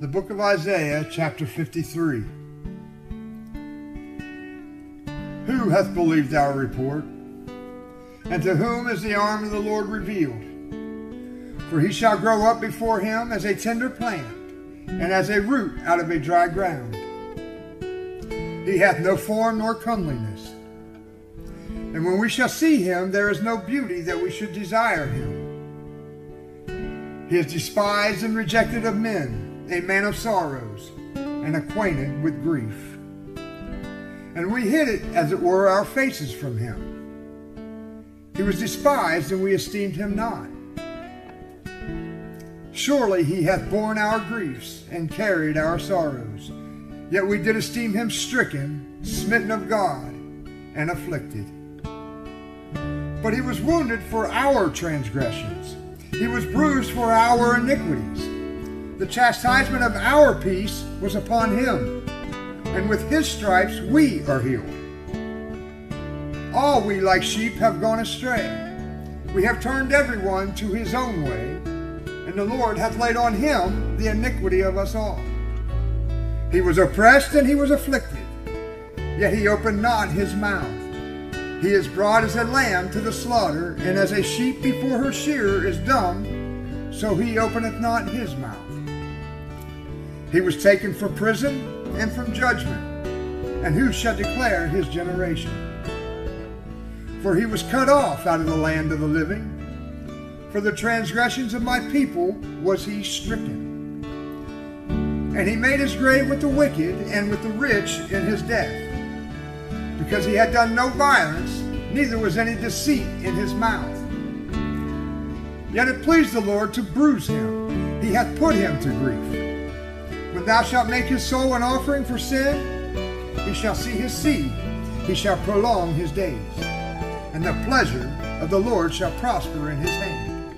The book of Isaiah, chapter 53. Who hath believed our report? And to whom is the arm of the Lord revealed? For he shall grow up before him as a tender plant, and as a root out of a dry ground. He hath no form nor comeliness. And when we shall see him, there is no beauty that we should desire him. He is despised and rejected of men, a man of sorrows, and acquainted with grief. And we hid it, as it were, our faces from him. He was despised, and we esteemed him not. Surely he hath borne our griefs and carried our sorrows. Yet we did esteem him stricken, smitten of God, and afflicted. But he was wounded for our transgressions, he was bruised for our iniquities. The chastisement of our peace was upon him, and with his stripes we are healed. All we like sheep have gone astray. We have turned everyone to his own way, and the Lord hath laid on him the iniquity of us all. He was oppressed and he was afflicted, yet he opened not his mouth. He is brought as a lamb to the slaughter, and as a sheep before her shearer is dumb, so he openeth not his mouth. He was taken from prison and from judgment, and who shall declare his generation? For he was cut off out of the land of the living. For the transgressions of my people was he stricken. And he made his grave with the wicked and with the rich in his death, because he had done no violence, neither was any deceit in his mouth. Yet it pleased the Lord to bruise him, he hath put him to grief. Thou shalt make his soul an offering for sin, he shall see his seed, he shall prolong his days, and the pleasure of the Lord shall prosper in his hand.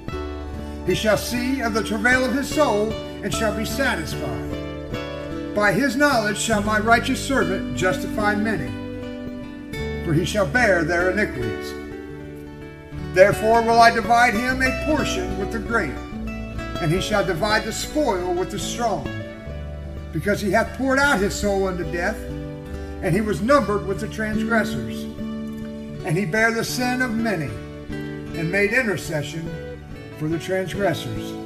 He shall see of the travail of his soul, and shall be satisfied. By his knowledge shall my righteous servant justify many, for he shall bear their iniquities. Therefore will I divide him a portion with the great, and he shall divide the spoil with the strong, because he hath poured out his soul unto death, and he was numbered with the transgressors. And he bare the sin of many, and made intercession for the transgressors.